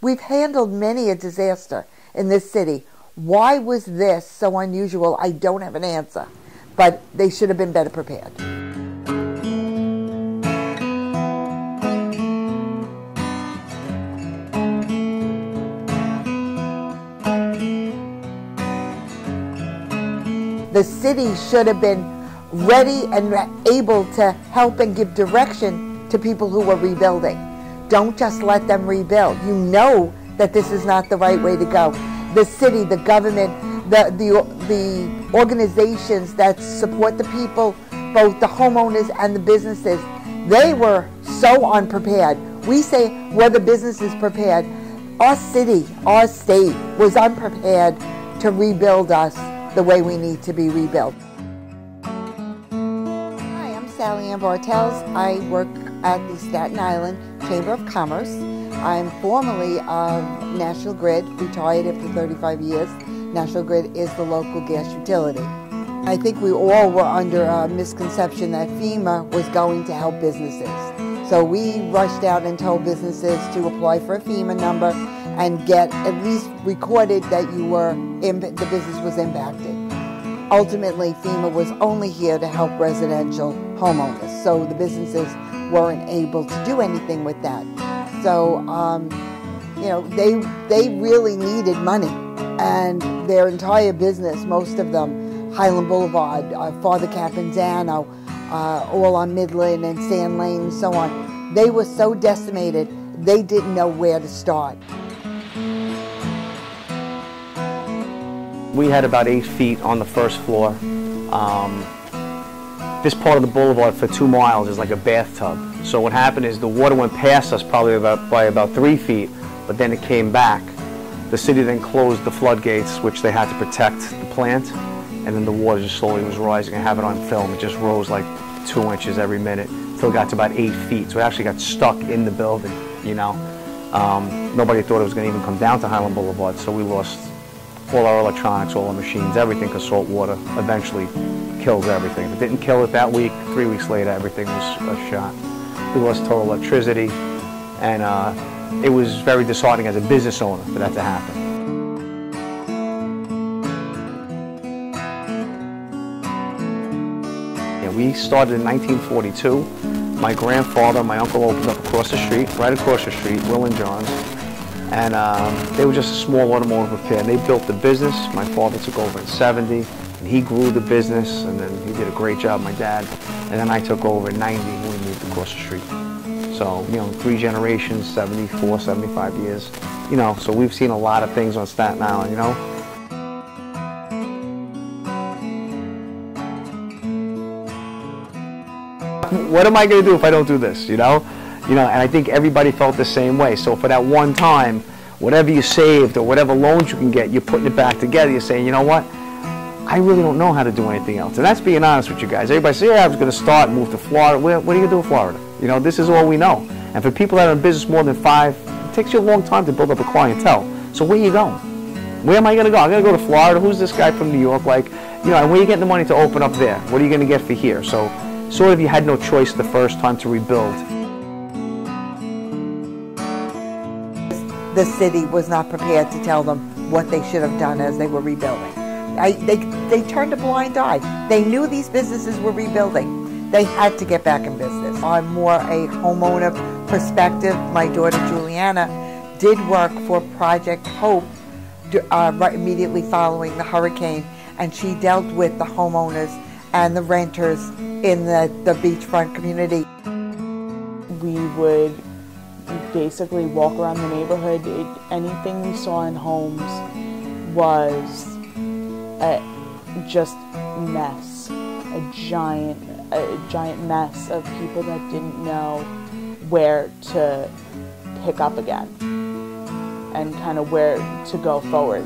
We've handled many a disaster in this city. Why was this so unusual? I don't have an answer, but they should have been better prepared. The city should have been ready and able to help and give direction to people who were rebuilding. Don't just let them rebuild. You know that this is not the right way to go. The city, the government, the, the, the organizations that support the people, both the homeowners and the businesses, they were so unprepared. We say, were the businesses prepared? Our city, our state was unprepared to rebuild us the way we need to be rebuilt. Hi, I'm Sally Ann Bartels. I work at the Staten Island Chamber of Commerce. I'm formerly of National Grid, retired after 35 years. National Grid is the local gas utility. I think we all were under a misconception that FEMA was going to help businesses. So we rushed out and told businesses to apply for a FEMA number and get at least recorded that you were the business was impacted. Ultimately, FEMA was only here to help residential homeowners, so the businesses weren't able to do anything with that. So, um, you know, they they really needed money, and their entire business, most of them, Hylan Boulevard, uh, Father Capodanno, uh, all on Midland and Sand Lane, and so on. They were so decimated, they didn't know where to start. We had about eight feet on the first floor. Um, this part of the boulevard for two miles is like a bathtub. So what happened is the water went past us probably about, by about three feet, but then it came back. The city then closed the floodgates, which they had to protect the plant, and then the water just slowly was rising. I have it on film. It just rose like two inches every minute until it got to about eight feet. So it actually got stuck in the building, you know. Um, nobody thought it was going to even come down to Hylan Boulevard, so we lost all our electronics, all our machines, everything, because salt water eventually kills everything. If it didn't kill it that week, three weeks later, everything was shot. We lost total electricity, and uh, it was very disheartening as a business owner for that to happen. We started in 1942. My grandfather, my uncle opened up across the street, right across the street, Will and John's. And um, they were just a small automotive repair. And they built the business. My father took over in 70, and he grew the business, and then he did a great job, my dad. And then I took over in 90 when we moved across the street. So, you know, three generations, 74, 75 years. You know, so we've seen a lot of things on Staten Island, you know. What am I going to do if I don't do this, you know? You know, and I think everybody felt the same way. So for that one time, whatever you saved or whatever loans you can get, you're putting it back together. You're saying, you know what? I really don't know how to do anything else. And that's being honest with you guys. Everybody says, yeah, I was going to start, move to Florida. What, what are you going to do in Florida? You know, this is all we know. And for people that are in business more than five, it takes you a long time to build up a clientele. So where are you going? Where am I going to go? I'm going to go to Florida. Who's this guy from New York? Like, you know, and where are you getting the money to open up there? What are you going to get for here? So sort of you had no choice the first time to rebuild. The city was not prepared to tell them what they should have done as they were rebuilding. I, they, they turned a blind eye. They knew these businesses were rebuilding. They had to get back in business. On more a homeowner perspective, my daughter Juliana did work for Project Hope uh, right immediately following the hurricane, and she dealt with the homeowners and the renters in the, the beachfront community. We would basically walk around the neighborhood. It, anything we saw in homes was a, just mess, a giant, a giant mess of people that didn't know where to pick up again and kind of where to go forward.